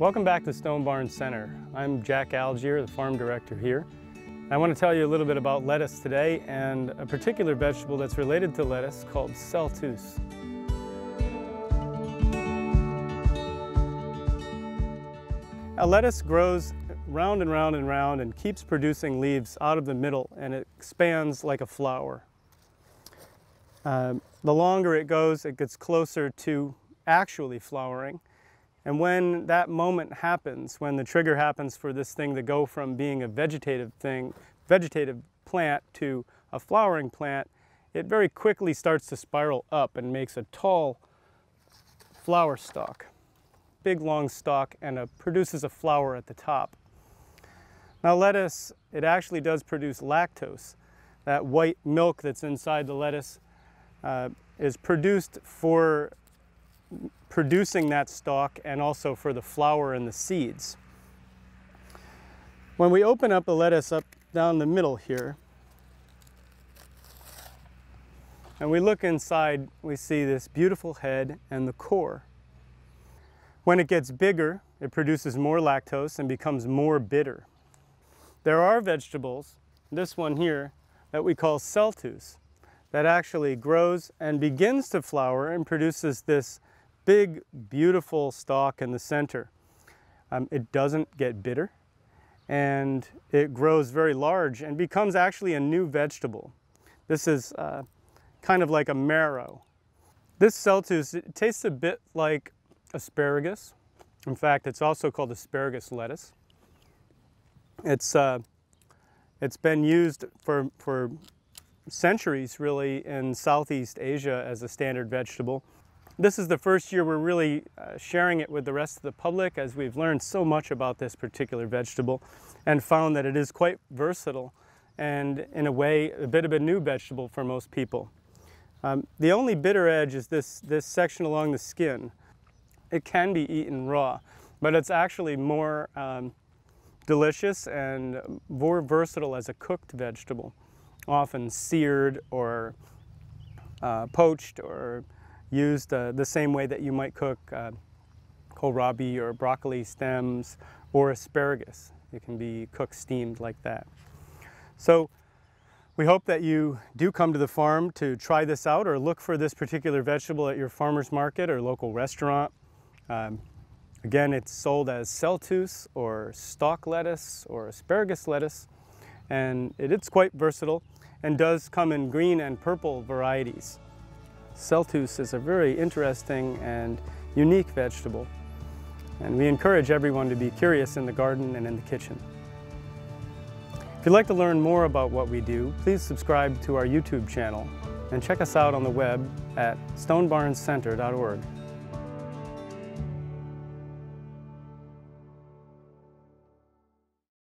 Welcome back to Stone Barns Center. I'm Jack Algiere, the farm director here. I want to tell you a little bit about lettuce today and a particular vegetable that's related to lettuce called celtuce. A lettuce grows round and round and round and keeps producing leaves out of the middle and it expands like a flower. Um, the longer it goes, it gets closer to actually flowering. And when that moment happens, when the trigger happens for this thing to go from being a vegetative thing, vegetative plant to a flowering plant, it very quickly starts to spiral up and makes a tall flower stalk. Big long stalk and a, produces a flower at the top. Now lettuce, it actually does produce lactose. That white milk that's inside the lettuce uh, is produced for producing that stalk and also for the flower and the seeds. When we open up the lettuce up down the middle here, and we look inside, we see this beautiful head and the core. When it gets bigger, it produces more lactose and becomes more bitter. There are vegetables, this one here, that we call celtuce, that actually grows and begins to flower and produces this big, beautiful stalk in the center. Um, it doesn't get bitter and it grows very large and becomes actually a new vegetable. This is uh, kind of like a marrow. This celtuce it tastes a bit like asparagus. In fact, it's also called asparagus lettuce. It's, uh, it's been used for, for centuries really in Southeast Asia as a standard vegetable. This is the first year we're really uh, sharing it with the rest of the public as we've learned so much about this particular vegetable and found that it is quite versatile and in a way a bit of a new vegetable for most people. Um, the only bitter edge is this, this section along the skin. It can be eaten raw, but it's actually more um, delicious and more versatile as a cooked vegetable, often seared or uh, poached or used uh, the same way that you might cook uh, kohlrabi or broccoli stems or asparagus. It can be cooked steamed like that. So we hope that you do come to the farm to try this out or look for this particular vegetable at your farmer's market or local restaurant. Um, Again, it's sold as celtuce or stalk lettuce or asparagus lettuce, and it is quite versatile and does come in green and purple varieties. Celtuce is a very interesting and unique vegetable, and we encourage everyone to be curious in the garden and in the kitchen. If you'd like to learn more about what we do, please subscribe to our YouTube channel and check us out on the web at stonebarnscenter.org.